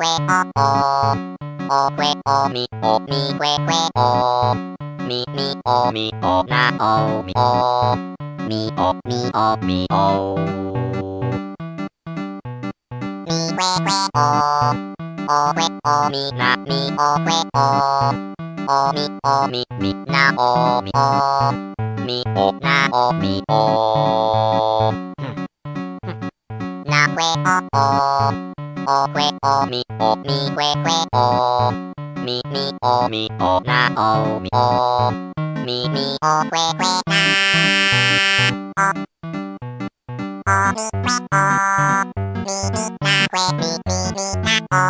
we o o o we o mi o mi we we o mi mi o mi o na o mi o mi o mi o mi o mi we we o o we o mi na mi o we o o mi o mi mi na o mi o mi o na o mi o na we o o o we o mi o mi we we o mi mi o mi o na o mi o mi mi o we we na o o mi we o mi mi na we mi mi mi na o o mi o mi mi na mi o mi o mi we mi o o mi mi o mi mi o o mi mi o o que o o que o なweお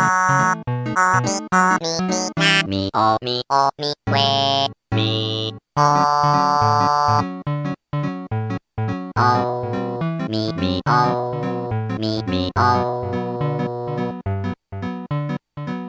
おおweおみおみwe weおみみおみお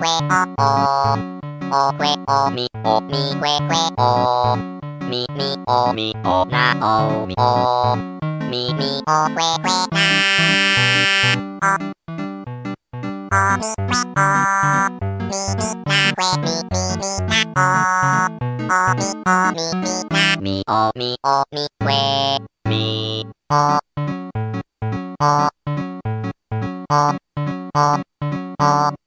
we o o o we o mi o mi we we o mi mi o mi o na o mi o mi mi o we we na o o mi we o mi mi na we mi mi mi na o o mi o mi mi na mi o mi o mi we mi o o o o o o